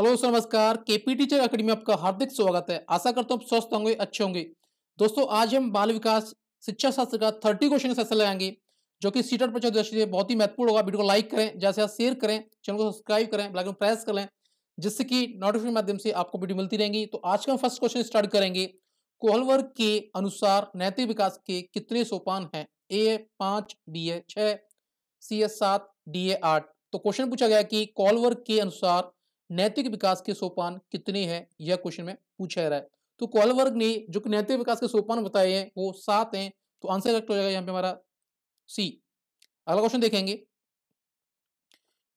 Hello दोस्तों नमस्कार। KP teacher academy आपका हार्दिक स्वागत है। आशा करता हूँ स्वस्थ होंगे, अच्छे होंगे। दोस्तों, आज हम बाल विकास, शिक्षा शास्त्र का थर्टी क्वेश्चन सेशन लगाएँगे जो कि सीटर पर दृष्टि से बहुत ही महत्वपूर्ण होगा। वीडियो को लाइक करें, जैसे आप शेयर करें, चैनल को सब्सक्राइब करें, बेल प्रेस कर जिससे कि नोटिफिकेशन माध्यम से आपको वीडियो मिलती रहेंगी। तो आज का हम फ़र्स्ट क्वेश्चन स्टार्ट करेंगे। कोहल वर्ग के अनुसार नैतिक विकास के कितने सोपान हैं? ए पाँच बी ए छह सी एस सात डी ए आठ। तो क्वेश्चन पूछा गया कि कॉल वर्ग के अनुसार नैतिक विकास के सोपान कितने हैं, यह क्वेश्चन में पूछा रहा है। तो कॉल वर्ग ने जो नैतिक विकास के सोपान बताए हैं, वो सात हैं तो आंसर करेक्ट हो जाएगा यहाँ पे हमारा सी अगला क्वेश्चन देखेंगे।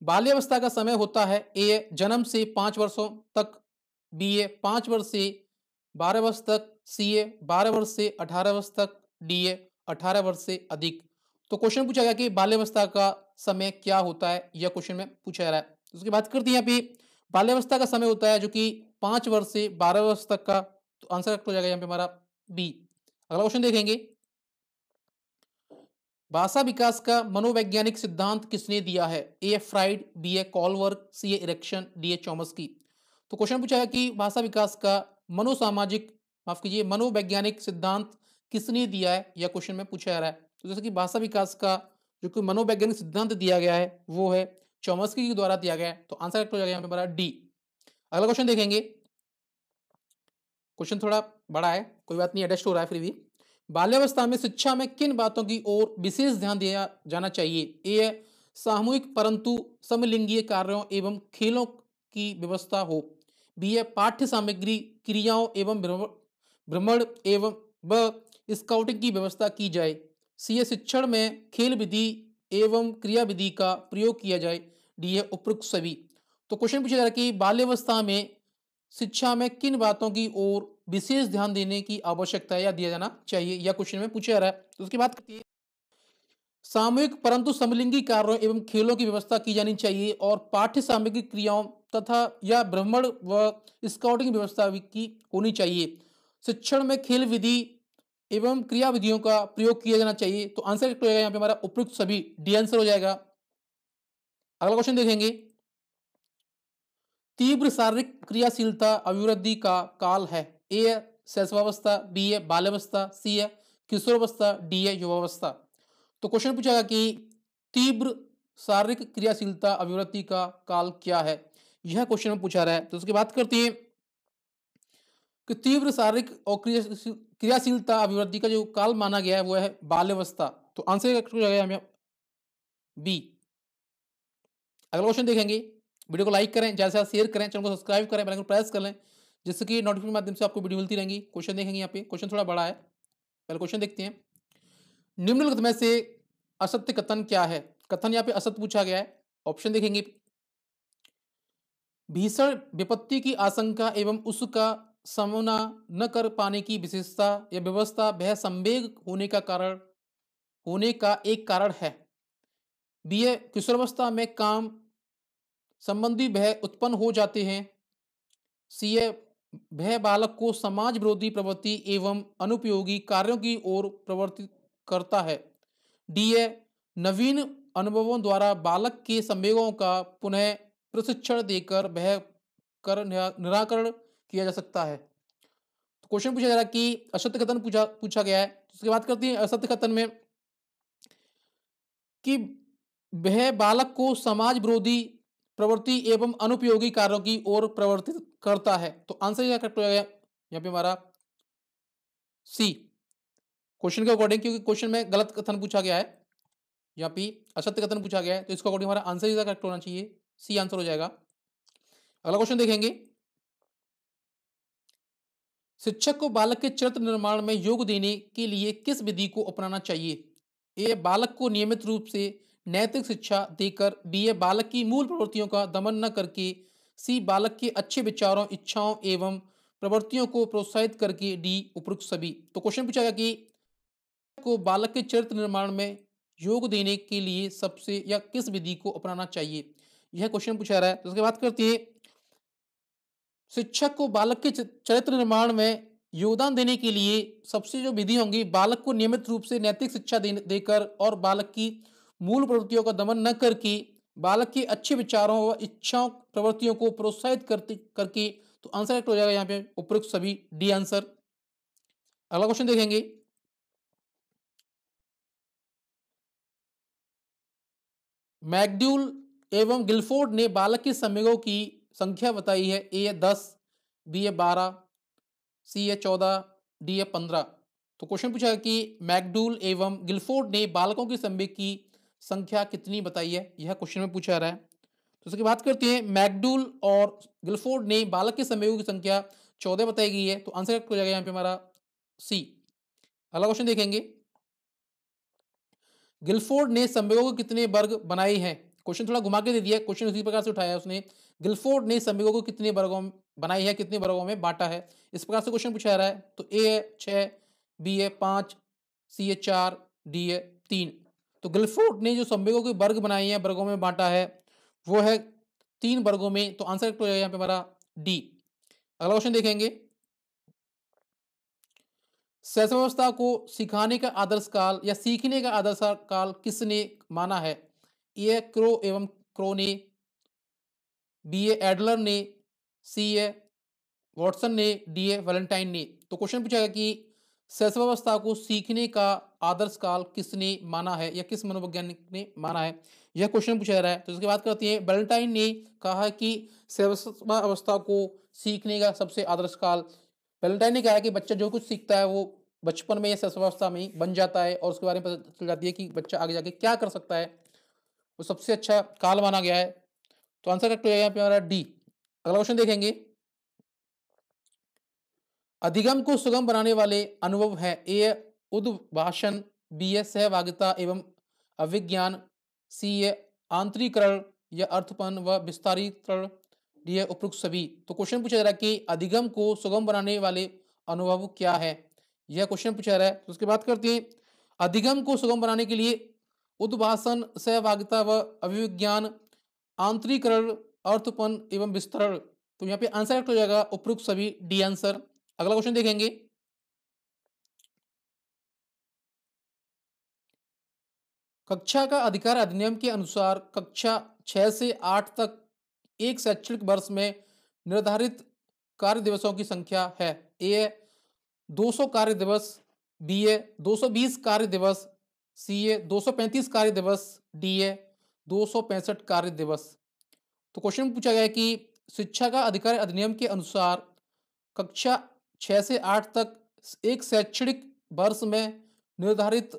बाल्यावस्था का समय होता है, ए, जन्म से पाँच वर्षों तक बी ए, पाँच वर्ष से बारह वर्ष तक सी ए, बारह वर्ष से अठारह वर्ष तक डी ए, अठारह वर्ष से अधिक। तो क्वेश्चन पूछा गया कि बाल्यावस्था का समय क्या होता है, यह क्वेश्चन में पूछा जा रहा है। उसकी बात करते हैं यहाँ पे बाल्यावस्था का समय होता है जो कि पाँच वर्ष से बारह वर्ष तक का तो आंसर हो जाएगा यहाँ पे हमारा बी अगला क्वेश्चन देखेंगे। भाषा विकास का मनोवैज्ञानिक सिद्धांत किसने दिया है? A Freud B A Kohlberg C A Erikson D A Chomsky तो क्वेश्चन पूछा है कि भाषा विकास का मनोसामाजिक, माफ़ कीजिए, मनोवैज्ञानिक सिद्धांत किसने दिया है? यह क्वेश्चन में पूछा जा रहा है। तो जैसे कि भाषा विकास का जो कि मनोवैज्ञानिक सिद्धांत दिया गया है, वो है चौमस्की के द्वारा दिया गया है तो आंसर करेक्ट हो जाएगा हमारा डी अगला क्वेश्चन देखेंगे। क्वेश्चन थोड़ा बड़ा है, कोई बात नहीं एडजस्ट हो रहा है फिर भी। बाल्यावस्था में शिक्षा में किन बातों की ओर विशेष ध्यान दिया जाना चाहिए? ए सामूहिक परंतु समलिंगीय कार्यों एवं खेलों की व्यवस्था हो। बी ए पाठ्य सामग्री क्रियाओं एवं भ्रमण एवं ब स्काउटिंग की व्यवस्था की जाए। सी ए शिक्षण में खेल विधि एवं क्रिया विधि का प्रयोग किया जाए। डी ए उपयुक्त सभी। तो क्वेश्चन पूछा जा रहा है कि बाल्यावस्था में, शिक्षा में किन बातों की ओर विशेष ध्यान देने की आवश्यकता या दिया जाना चाहिए या क्वेश्चन में पूछा जा रहा है। तो उसकी बात करती है। सामूहिक, परंतु समलिंगी कार्यों एवं खेलों की व्यवस्था की जानी चाहिए और पाठ्य सामग्री क्रियाओं तथा या भ्रमण व स्काउटिंग व्यवस्था की होनी चाहिए। शिक्षण में खेल विधि एवं क्रिया विधियों का प्रयोग किया जाना चाहिए। तो आंसर हो यहाँ पे हमारा उपयुक्त सभी डी आंसर हो जाएगा। अगला क्वेश्चन देखेंगे। तीव्र शारीरिक क्रियाशीलता अभिवृद्धि का काल है। ए शैशवावस्था बी ए बाल्यावस्था, सी ए किशोरावस्था, डी ए युवावस्था। तो क्वेश्चन पूछा कि तीव्र शारीरिक क्रियाशीलता अभिवृद्धि का काल क्या है? यह क्वेश्चन में पूछा रहा है। तो उसकी बात करते हैं कि तीव्र शारीरिक और क्रियाशीलता अभिवृद्धि का जो काल माना गया है वह है बाल्यावस्था। तो आंसर हो जाएगा हमें? बी। अगला क्वेश्चन देखेंगे। वीडियो को लाइक करें ज़्यादा से ज़्यादा शेयर करें चैनल को सब्सक्राइब करें बेल प्रेस कर लें, जिससे कि नोटिफिकेशन माध्यम से आपको वीडियो मिलती रहेंगी। क्वेश्चन देखेंगे यहाँ पे। क्वेश्चन थोड़ा बड़ा है। पहले क्वेश्चन देखते हैं। निम्नलिखित में से असत्य कथन क्या है? कथन यहाँ पे असत्य पूछा गया है। ऑप्शन देखेंगे। भीषण विपत्ति की आशंका एवं उसका सामना न कर पाने की विशेषता या व्यवस्था वह संवेग होने का कारण, होने का एक कारण है। बी ए किशोरावस्था में काम संबंधी भय उत्पन्न हो जाते हैं। सी ए भय बालक को समाज विरोधी प्रवृत्ति एवं अनुपयोगी कार्यों की ओर प्रवर्तित करता है। डी ए नवीन अनुभवों द्वारा बालक के संवेगों का पुनः प्रशिक्षण देकर भय कर निराकरण किया जा सकता है। तो क्वेश्चन पूछा जा रहा है कि असत्य कथन पूछा पूछा गया है। तो उसकी बात करते हैं असत्य कथन में कि वह बालक को समाज विरोधी प्रवृत्ति एवं अनुपयोगी कार्यों की ओर प्रवर्तित करता है। तो आंसर यह करेक्ट हो गया यहाँ पे हमारा सी क्वेश्चन के अकॉर्डिंग क्योंकि क्वेश्चन में गलत कथन पूछा गया है। यहाँ पे असत्य कथन पूछा गया है तो इसका अकॉर्डिंग हमारा आंसर ही करेक्ट होना चाहिए। सी आंसर हो जाएगा। अगला क्वेश्चन देखेंगे। शिक्षक को बालक के चरित्र निर्माण में योग देने के लिए किस विधि को अपनाना चाहिए? ए, बालक को नियमित रूप से नैतिक शिक्षा देकर बी ए बालक की मूल प्रवृत्तियों का दमन न करके सी बालक के अच्छे विचारों, इच्छाओं एवं प्रवृत्तियों को प्रोत्साहित करके डी उपयुक्त सभी तो क्वेश्चन पूछा गया कि को बालक के चरित्र निर्माण में योग देने के लिए सबसे या किस विधि को अपनाना चाहिए? यह क्वेश्चन पूछा रहा है। तो उसके बात करते हैं। शिक्षक को बालक के चरित्र निर्माण में योगदान देने के लिए सबसे जो विधि होंगी, बालक को नियमित रूप से नैतिक शिक्षा देकर और बालक की मूल प्रवृत्तियों का दमन न करके, बालक के अच्छे विचारों व इच्छाओं, प्रवृत्तियों को प्रोत्साहित करते, करके तो आंसर करेक्ट हो जाएगा यहाँ पे उपयुक्त सभी डी आंसर अगला क्वेश्चन देखेंगे। मैगड्यूल एवं गिलफोर्ड ने बालक के संवेगों की संख्या बताई है, ए है दस, बी ए बारह, सी ए चौदह, डी ए पंद्रह। तो क्वेश्चन पूछा है कि मैकडूल एवं गिलफोर्ड ने बालकों के संवेग की संख्या कितनी बताई है? यह क्वेश्चन में पूछा रहा है। तो उसकी बात करते हैं, मैकडूल और गिलफोर्ड ने बालक के संवेगों की संख्या चौदह बताई गई है। तो आंसर हो जाएगा यहाँ पे हमारा सी अगला क्वेश्चन देखेंगे। गिलफोर्ड ने संवेगों के कितने वर्ग बनाए हैं? क्वेश्चन थोड़ा घुमा के दे दिया क्वेश्चन उसी प्रकार से उठाया उसने। गिलफोर्ड ने संवेगों को कितने वर्गों में बनाई है, कितने वर्गों में बांटा है? इस प्रकार से क्वेश्चन पूछा रहा है। तो ए है छः बी है, पाँच सी है, चार डी है, तीन। तो गिलफोर्ड ने जो संवेगों के वर्ग बनाए हैं, वर्गों में बांटा है, वो है तीन वर्गों में तो आंसर हो जाएगा यहाँ पे हमारा डी अगला क्वेश्चन देखेंगे। व्यवस्था को सिखाने का आदर्श काल या सीखने का आदर्श काल किसने माना है? ए क्रो एवं क्रो ने, बी एडलर ने, सी ए वॉटसन ने, डी ए वैलेंटाइन ने। तो क्वेश्चन पूछा गया कि व्यवस्था को सीखने का आदर्श काल किसने माना है या किस मनोवैज्ञानिक ने माना है? यह क्वेश्चन पूछा जा रहा है। तो इसकी बात करते हैं। वैलेंटाइन ने कहा कि अवस्था को सीखने का सबसे आदर्श काल वैलेंटाइन ने कहा कि बच्चा जो कुछ सीखता है वो बचपन में या शस्त्रावस्था में बन जाता है और उसके बारे में पता चल जाती है कि बच्चा आगे जाके क्या कर सकता है। वो सबसे अच्छा काल माना गया है। तो आंसर करेक्ट हो जाएगा हमारा डी अगला क्वेश्चन देखेंगे। अधिगम को सुगम बनाने वाले अनुभव है। ए, उद्भाषण, बी ए सहभागिता एवं अभिज्ञान, सी ए आंतरिकरण या अर्थपन व विस्तारीकरण। डी है उपयुक्त सभी। तो क्वेश्चन पूछा जा रहा है कि अधिगम को सुगम बनाने वाले अनुभव क्या है? यह क्वेश्चन पूछा जा रहा है। तो उसकी बात करते हैं। अधिगम को सुगम बनाने के लिए उद्भाषण, सहभागिता व अभिविज्ञान आंतरिकरण, अर्थपन एवं विस्तरण। तो यहाँ पे आंसर हो जाएगा। उपयुक्त सभी डी आंसर अगला क्वेश्चन देखेंगे। कक्षा का अधिकार अधिनियम के अनुसार कक्षा छह से आठ तक एक शैक्षणिक वर्ष में निर्धारित कार्य दिवसों की संख्या है। ए 200 कार्य दिवस, बी ए दो सौ बीस कार्य दिवस, सी ए दो सौ पैंतीस कार्य दिवस, डी ए दो सौ पैंसठ कार्य दिवस। तो क्वेश्चन पूछा गया कि शिक्षा का अधिकार अधिनियम के अनुसार कक्षा छः से आठ तक एक शैक्षणिक वर्ष में निर्धारित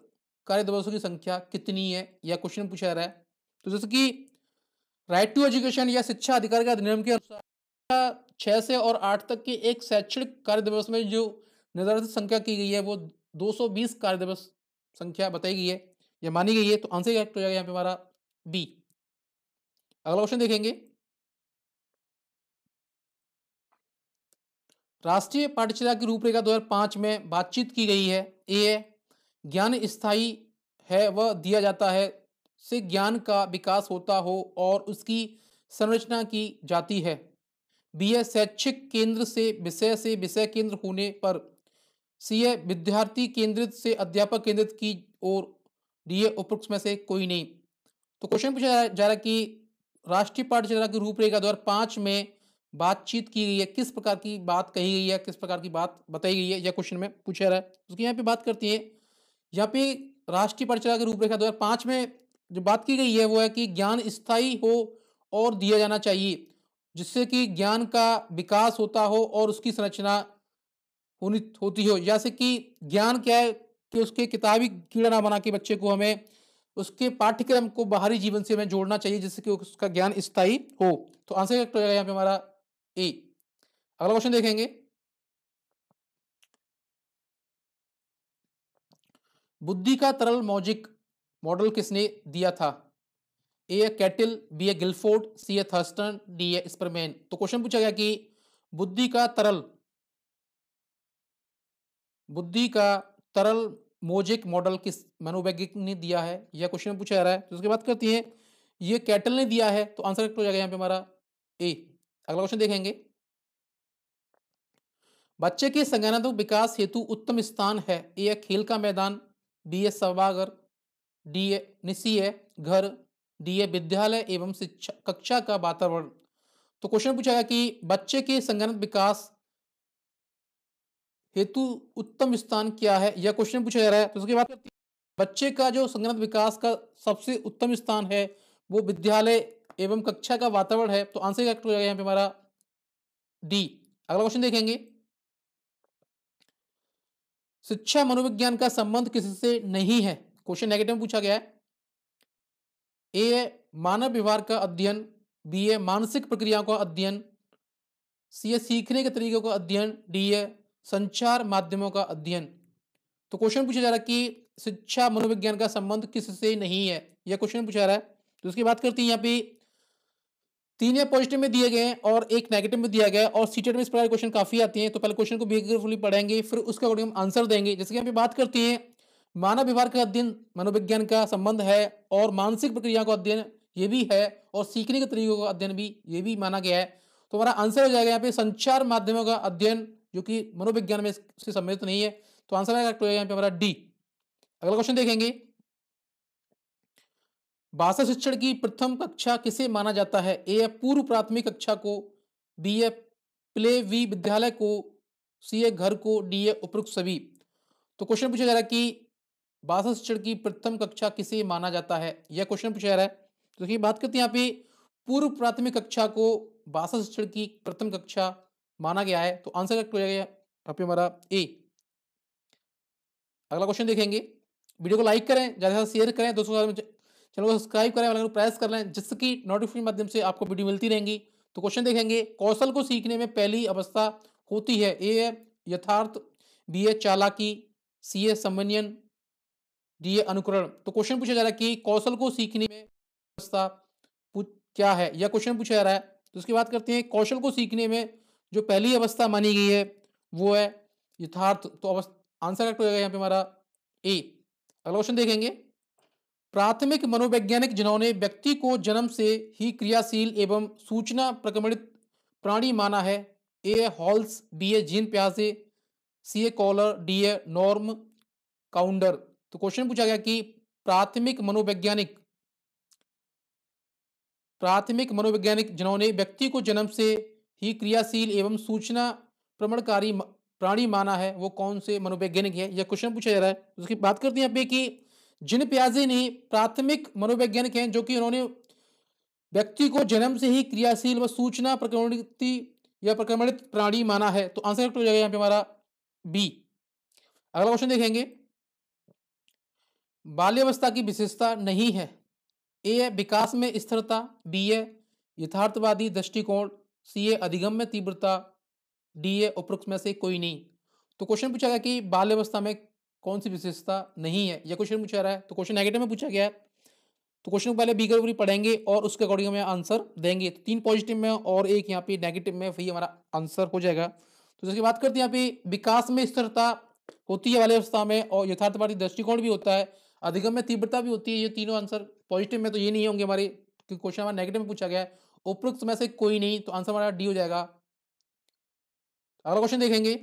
कार्य दिवसों की संख्या कितनी है, यह क्वेश्चन पूछा रहा है। तो जैसे कि राइट टू एजुकेशन या शिक्षा अधिकार के अधिनियम के अनुसार छः से और आठ तक के एक शैक्षणिक कार्य दिवस में जो निर्धारित संख्या की गई है, वो 220 कार्य दिवस संख्या बताई गई है या मानी गई है। तो आंसर करेक्ट हो जाएगा यहाँ पे हमारा बी अगला क्वेश्चन देखेंगे। राष्ट्रीय पाठ्यचर्या की रूपरेखा 2005 में बातचीत की गई है। ए ज्ञान स्थायी है, वह दिया जाता है। से ज्ञान का विकास होता हो और उसकी संरचना की जाती है। बी ए शैक्षिक केंद्र से विषय से विषय केंद्र होने पर। सी ए विद्यार्थी केंद्रित से अध्यापक केंद्रित की और डी ए उपयुक्त में से कोई नहीं। तो क्वेश्चन पूछा जा रहा है कि राष्ट्रीय पाठ्यचर्या की रूपरेखा दो हज़ार पाँच में बातचीत की गई है, किस प्रकार की बात कही गई है, किस प्रकार की बात बताई गई है यह क्वेश्चन में पूछा रहा है। उसकी यहाँ पे बात करती है। यहाँ पे राष्ट्रीय पाठ्यचर्या की रूपरेखा दो में जो बात की गई है, वो है कि ज्ञान स्थायी हो और दिया जाना चाहिए, जिससे कि ज्ञान का विकास होता हो और उसकी संरचना होनी, होती हो। जैसे कि ज्ञान क्या है कि उसके किताबी कीड़ा ना बना के बच्चे को हमें उसके पाठ्यक्रम को बाहरी जीवन से हमें जोड़ना चाहिए, जिससे कि उसका ज्ञान स्थायी हो। तो आंसर करेक्ट हो जाएगा यहाँ पे हमारा ए अगला क्वेश्चन देखेंगे। बुद्धि का तरल मौजिक मॉडल किसने दिया था? A Cattell B A Guilford C A Thurstone D A Spearman तो क्वेश्चन पूछा गया कि बुद्धि का तरल, बुद्धि का तरल मोजिक मॉडल किस मनोवैज्ञानिक ने दिया है? यह क्वेश्चन पूछा जा रहा है। तो उसके बात करती है, ये कैटल ने दिया है तो आंसर हो जाएगा यहाँ पे हमारा? ए अगला क्वेश्चन देखेंगे। बच्चे के संज्ञानात्मक विकास हेतु उत्तम स्थान है। ए, खेल का मैदान, बी, ए सभागार डी, ए, निसी है, घर, डी है विद्यालय एवं शिक्षा, कक्षा का वातावरण। तो क्वेश्चन पूछा गया कि बच्चे के संगणक विकास हेतु उत्तम स्थान क्या है? यह क्वेश्चन पूछा जा रहा है। तो उसके बाद बच्चे का जो संगणक विकास का सबसे उत्तम स्थान है, वो विद्यालय एवं कक्षा का वातावरण है तो आंसर करेक्ट हो जाएगा यहाँ पे हमारा डी अगला क्वेश्चन देखेंगे। शिक्षा मनोविज्ञान का संबंध किससे नहीं है। क्वेश्चन नेगेटिव पूछा गया है। ए मानव व्यवहार का अध्ययन। बी ए मानसिक प्रक्रियाओं का अध्ययन। सी ए सीखने के तरीकों का अध्ययन। डी ए संचार माध्यमों का अध्ययन। तो क्वेश्चन पूछा जा रहा है कि शिक्षा मनोविज्ञान का संबंध किससे नहीं है यह क्वेश्चन पूछा जा रहा है। तो उसकी बात करते हैं यहाँ पे तीन या पॉजिटिव में दिए गए हैं और एक नेगेटिव में दिया गया है और सीटेड में इस प्रकार क्वेश्चन काफ़ी आते हैं तो पहले क्वेश्चन को केयरफुली पढ़ेंगे, फिर उसके अकॉर्डिंग हम आंसर देंगे। जैसे कि पे बात करते हैं, मानव व्यवहार का अध्ययन मनोविज्ञान का संबंध है और मानसिक प्रक्रिया का अध्ययन ये भी है और सीखने के तरीकों का अध्ययन भी ये भी माना गया है। तो हमारा आंसर हो जाएगा यहाँ पे संचार माध्यमों का अध्ययन, जो कि मनोविज्ञान में से सम्मिलित नहीं है। तो आंसर आएगा यहाँ पे हमारा डी अगला क्वेश्चन देखेंगे। भाषा शिक्षण की प्रथम कक्षा किसे माना जाता है? ए पूर्व प्राथमिक कक्षा को, बी ए प्ले वी विद्यालय को, सी, ए, घर को, डी, ए उपयुक्त सभी। तो क्वेश्चन पूछा जा रहा है कि भाषा शिक्षण की प्रथम कक्षा किसे माना जाता है? यह क्वेश्चन पूछा जा रहा है। तो देखिए, बात करते हैं यहाँ पे, पूर्व प्राथमिक कक्षा को भाषा शिक्षण की प्रथम कक्षा माना गया है। तो आंसर करेक्ट हो जाएगा यहाँ। पे हमारा ए अगला क्वेश्चन देखेंगे। वीडियो को लाइक करें, ज़्यादा से ज़्यादा शेयर करें, दोस्तों चैनल को सब्सक्राइब करें वाले प्रेस कर लें जिसकी नोटिफिकेशन माध्यम से आपको वीडियो मिलती रहेंगी। तो क्वेश्चन देखेंगे, कौशल को सीखने में पहली अवस्था होती है, ए है यथार्थ, बी ए चालाकी, सी ए समन्वयन डी ए अनुकरण। तो क्वेश्चन पूछा जा रहा है कि कौशल को सीखने में अवस्था क्या है? यह क्वेश्चन पूछा जा रहा है। तो उसकी बात करते हैं, कौशल को सीखने में जो पहली अवस्था मानी गई है, वो है यथार्थ। तो अवस्था आंसर करेक्ट हो जाएगा यहाँ पे हमारा ए। अगला क्वेश्चन देखेंगे। प्राथमिक मनोवैज्ञानिक जिन्होंने व्यक्ति को जन्म से ही क्रियाशील एवं सूचना प्रकमणित प्राणी माना है, A. Hull's, B. A. Jean प्यासे, C. A. Kohler, D. A. Norm काउंडर। तो क्वेश्चन पूछा गया कि प्राथमिक मनोवैज्ञानिक प्राथमिक मनोवैज्ञानिक जिन्होंने व्यक्ति को जन्म से ही क्रियाशील एवं सूचना प्रमणकारी प्राणी माना है, वो कौन से मनोवैज्ञानिक है? यह क्वेश्चन पूछा जा रहा है। उसकी बात करते हैं यहाँ पे कि जिन प्याजे ने प्राथमिक मनोवैज्ञानिक हैं, जो कि उन्होंने व्यक्ति को जन्म से ही क्रियाशील व सूचना प्रक्रमणित या प्रक्रमणित प्राणी माना है। तो आंसर करेक्ट हो जाएगा यहाँ पे हमारा बी अगला क्वेश्चन देखेंगे। बाल्यावस्था की विशेषता नहीं है। ए है विकास में स्थिरता बी है यथार्थवादी दृष्टिकोण सी ए अधिगम में तीव्रता डी ए उपरोक्त में से कोई नहीं। तो क्वेश्चन पूछा गया कि बाल्यावस्था में कौन सी विशेषता नहीं है? यह क्वेश्चन पूछा रहा है तो क्वेश्चन नेगेटिव में पूछा गया है। तो क्वेश्चन को पहले बी कैटेगरी पढ़ेंगे और उसके अकॉर्डिंग हमें आंसर देंगे। तो तीन पॉजिटिव में और एक यहाँ पे नेगेटिव में, वही हमारा आंसर हो जाएगा। तो जिसकी बात करते हैं यहाँ पे, विकास में स्थिरता होती है वाले अवस्था में और यथार्थवादी दृष्टिकोण भी होता है, अधिगम में तीव्रता भी होती है, ये तीनों आंसर पॉजिटिव में तो ये नहीं होंगे हमारे, क्योंकि क्वेश्चन हमारा नेगेटिव में पूछा गया है। उपयुक्त में से कोई नहीं तो आंसर हमारा डी हो जाएगा। अगला क्वेश्चन देखेंगे।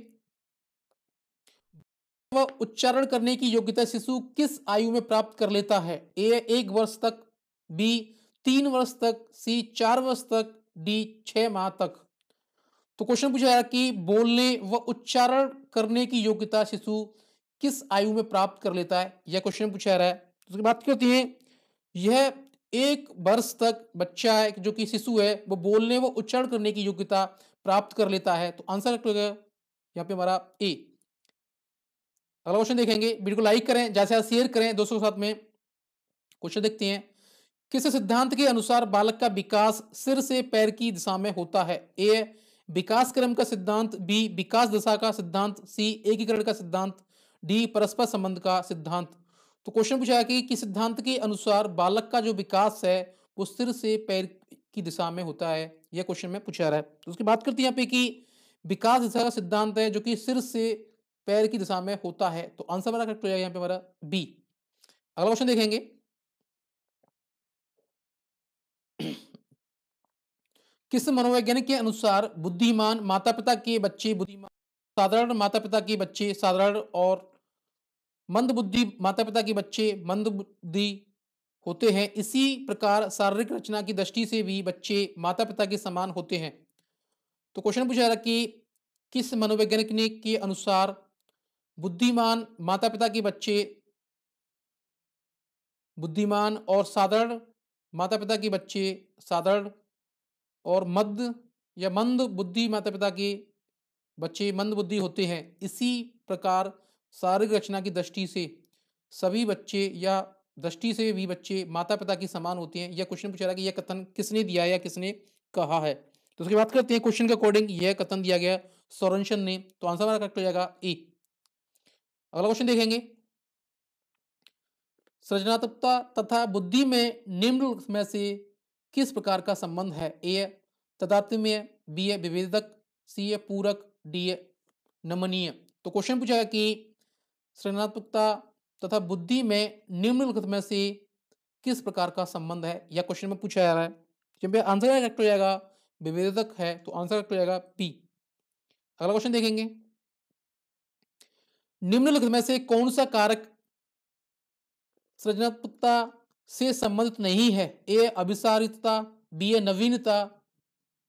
वह उच्चारण करने की योग्यता शिशु किस आयु में प्राप्त कर लेता है? ए, एक वर्ष तक, बी, तीन वर्ष तक, सी, चार वर्ष तक, डी, छह माह तक। तो क्वेश्चन पूछा जा रहा कि बोलने व उच्चारण करने की योग्यता शिशु किस आयु में प्राप्त कर लेता है? यह क्वेश्चन पूछा जा रहा है। तो बात करती है? यह एक वर्ष तक बच्चा है, जो कि शिशु है, वो बोलने व उच्चारण करने की योग्यता प्राप्त कर लेता है। तो आंसर यहाँ पे हमारा ए। अगला क्वेश्चन देखेंगे। वीडियो को लाइक करें, जैसे शेयर करें दोस्तों के साथ में। क्वेश्चन देखते हैं। किस सिद्धांत के अनुसार बालक का विकास सिर से पैर की दिशा में होता है? ए विकास क्रम का सिद्धांत। बी विकास दशा का सिद्धांत। सी एकीकरण का सिद्धांत। डी परस्पर संबंध का सिद्धांत। तो क्वेश्चन पूछा है कि किस सिद्धांत के अनुसार बालक का जो विकास है, वो सिर से पैर की दिशा में होता है? यह क्वेश्चन में पूछा रहा है। तो उसकी बात करते हैं यहाँ पे कि विकास दिशा का सिद्धांत है जो कि सिर से पैर की दिशा में होता है तो आंसर हमारा करेक्ट हो जाएगा यहाँ पे हमारा बी अगला क्वेश्चन देखेंगे। किस मनोवैज्ञानिक के अनुसार बुद्धिमान माता पिता के बच्चे, बुद्धिमान साधारण माता पिता के बच्चे, साधारण और मंद बुद्धि माता पिता के बच्चे मंद बुद्धि होते हैं? इसी प्रकार शारीरिक रचना की दृष्टि से भी बच्चे माता पिता के समान होते हैं। तो क्वेश्चन पूछा जा रहा कि किस मनोवैज्ञानिक ने के अनुसार बुद्धिमान माता पिता के बच्चे, बुद्धिमान और साधारण माता पिता के बच्चे साधारण और मध्य या मंद बुद्धि माता पिता के बच्चे मंद बुद्धि होते हैं। इसी प्रकार शारीरिक रचना की दृष्टि से सभी बच्चे या दृष्टि से भी बच्चे माता पिता की समान होते हैं। यह क्वेश्चन पूछा रहा कि यह कथन किसने दिया या किसने कहा है? तो उसकी बात करते हैं, क्वेश्चन के अकॉर्डिंग यह कथन दिया गया सोरेंशन ने। तो आंसर हमारा करेक्ट हो जाएगा ए। अगला क्वेश्चन देखेंगे। सृजनात्मकता तथा बुद्धि में निम्न में से किस प्रकार का संबंध है? ए तदात्म्य बी ए विभेदक, सी ए पूरक, डी ए नमनीय। तो क्वेश्चन पूछा कि सृजनात्मकता तथा बुद्धि में निम्नलिखित में से किस प्रकार का संबंध है? या क्वेश्चन में पूछा जा रहा है। जब आंसर करेक्ट हो जाएगा, विभेदक है तो आंसर करेक्ट हो जाएगा पी अगला क्वेश्चन देखेंगे। निम्नलिखित में से कौन सा कारक सृजनात्मकता से संबंधित नहीं है? ए अभिसारितता बी, ए, नवीनता,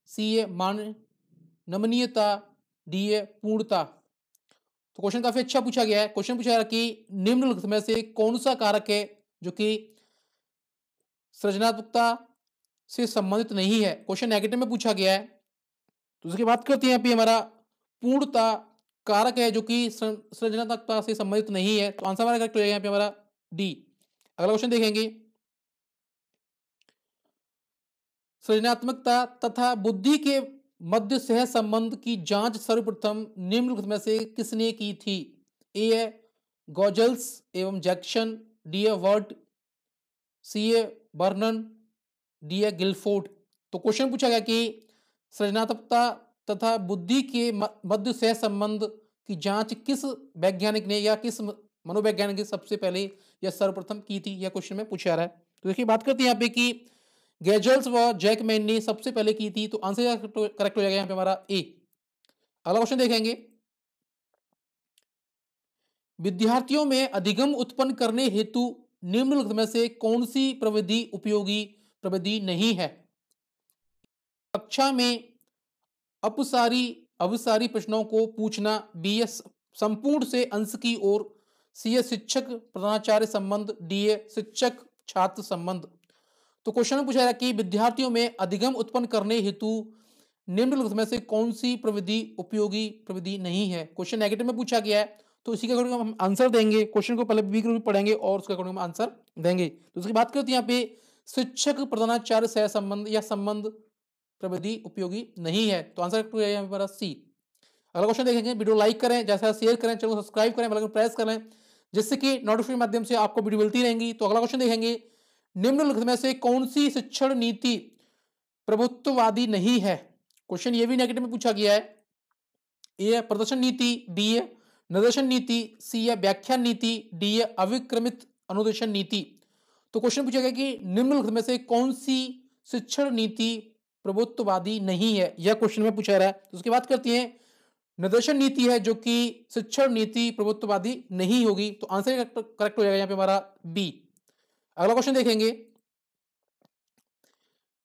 सी, ए, मान, नमनीयता, डी, ए, पूर्णता। तो क्वेश्चन काफ़ी अच्छा पूछा गया है। क्वेश्चन पूछा गया कि निम्नलिखित में से कौन सा कारक है जो कि सृजनात्मकता से संबंधित नहीं है? क्वेश्चन नेगेटिव में पूछा गया है। तो उसकी बात करते हैं अभी हमारा पूर्णता कारक है जो कि सृजनात्मकता से संबंधित नहीं है। तो आंसर हमारा करेक्ट हो जाएगा यहाँ पे हमारा डी अगला क्वेश्चन देखेंगे। सृजनात्मकता तथा बुद्धि के मध्य सह संबंध की जाँच सर्वप्रथम निम्नलिखित में से किसने की थी? ए है गॉजल्स एवं Jackson D A Ward C A Vernon D A Guilford. तो क्वेश्चन पूछा गया कि सृजनात्मकता तथा बुद्धि के मध्य सह संबंध की जाँच किस वैज्ञानिक ने या किस मनोवैज्ञानिक ने सबसे पहले या सर्वप्रथम की थी, यह क्वेश्चन में पूछा रहा है। तो देखिए, बात करते हैं यहाँ पे कि गैजल्स व जैकमैन ने सबसे पहले की थी तो आंसर करेक्ट हो जाएगा यहाँ पे हमारा ए अगला क्वेश्चन देखेंगे। विद्यार्थियों में अधिगम उत्पन्न करने हेतु निम्नलिखित में से कौन सी प्रविधि उपयोगी प्रविधि नहीं है? कक्षा में अपसारी, अवसारी प्रश्नों को पूछना बी एस संपूर्ण से अंश की ओर सी ए शिक्षक प्रधानाचार्य संबंध डी ए शिक्षक छात्र संबंध। तो क्वेश्चन पूछा गया कि विद्यार्थियों में अधिगम उत्पन्न करने हेतु निम्नलिखित में से कौन सी प्रविधि उपयोगी प्रविधि नहीं है? क्वेश्चन नेगेटिव में पूछा गया है तो इसी के अकॉर्डिंग हम आंसर देंगे। क्वेश्चन को पहले बी के रूप पढ़ेंगे और उसके अकॉर्डिंग हम आंसर देंगे। तो उसकी बात करते हैं यहाँ पे? शिक्षक प्रधानाचार्य सह संबंध या संबंध प्रविधि उपयोगी नहीं है? तो आंसर हमारा सी अगला क्वेश्चन देखेंगे वीडियो लाइक करें, जैसा शेयर करें चलो सब्सक्राइब करें प्रेस करें जिससे कि नोटिफिकेशन माध्यम से आपको वीडियो मिलती रहेंगी। तो अगला क्वेश्चन देखेंगे, निम्नलिखित में से कौन सी शिक्षण नीति प्रभुत्ववादी नहीं है? क्वेश्चन ये भी नेगेटिव में पूछा गया है। ए प्रदर्शन नीति बी ए निर्देशन नीति सी ए व्याख्यान नीति डी ए अविक्रमित अनुदेशन नीति। तो क्वेश्चन पूछा गया कि निम्नलिखित में से कौन सी शिक्षण नीति प्रभुत्ववादी नहीं है, यह क्वेश्चन में पूछा रहा है। तो उसकी बात करती है निर्देशन नीति है जो कि शिक्षण नीति प्रभुत्ववादी नहीं होगी तो आंसर करेक्ट हो जाएगा यहाँ पे हमारा बी अगला क्वेश्चन देखेंगे।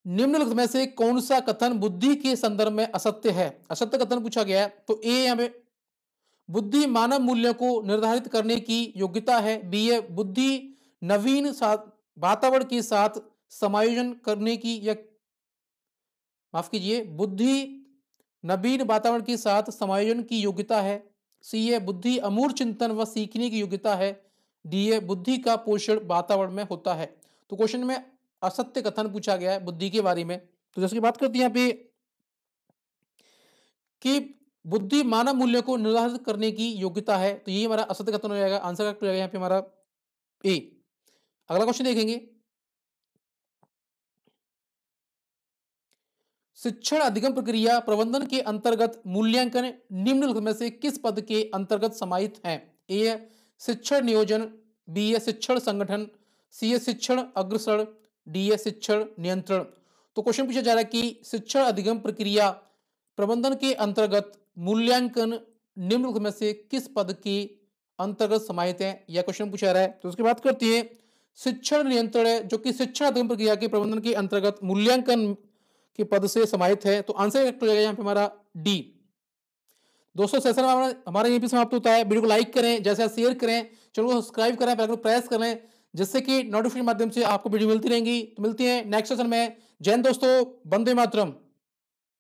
निम्नलिखित में से कौन सा कथन बुद्धि के संदर्भ में असत्य है? असत्य कथन पूछा गया है तो ए हमें बुद्धि मानव मूल्यों को निर्धारित करने की योग्यता है। बी ए बुद्धि नवीन वातावरण के साथ समायोजन करने की या माफ़ कीजिए, बुद्धि नवीन वातावरण के साथ समायोजन की योग्यता है। सी ए बुद्धि अमूर चिंतन व सीखने की योग्यता है। डी ए बुद्धि का पोषण वातावरण में होता है। तो क्वेश्चन में असत्य कथन पूछा गया है बुद्धि के बारे में। तो जैसे बात करते हैं यहाँ पे कि बुद्धि मानव मूल्य को निर्धारित करने की योग्यता है। तो ये हमारा असत्य कथन हो जाएगा। आंसर यहाँ पे हमारा ए। अगला क्वेश्चन देखेंगे। शिक्षण अधिगम प्रक्रिया प्रबंधन के अंतर्गत मूल्यांकन निम्नलिखित में से किस पद के अंतर्गत समाहित है? ए, शिक्षण नियोजन, बी ए शिक्षण संगठन, सी ए शिक्षण अग्रसर, डी ए शिक्षण नियंत्रण। तो क्वेश्चन पूछा जा रहा है कि शिक्षण अधिगम प्रक्रिया प्रबंधन के अंतर्गत मूल्यांकन निम्न में से किस पद के अंतर्गत समाहित है? यह क्वेश्चन पूछा रहा है। तो उसकी बात करते हैं। शिक्षण नियंत्रण है जो कि शिक्षा अधिगम प्रक्रिया के प्रबंधन के अंतर्गत मूल्यांकन के पद से समाहित है तो आंसर करेक्ट हो जाएगा यहाँ पे हमारा डी दोस्तों सेशन हमारा हमारा यहीं पे समाप्त होता है। वीडियो को लाइक करें, जैसे शेयर करें, चैनल को सब्सक्राइब करें को प्रेस करें, जिससे कि नोटिफिकेशन माध्यम से आपको वीडियो मिलती रहेंगी। तो मिलती है नेक्स्ट सेशन में। जैन दोस्तों बंदे मातरम।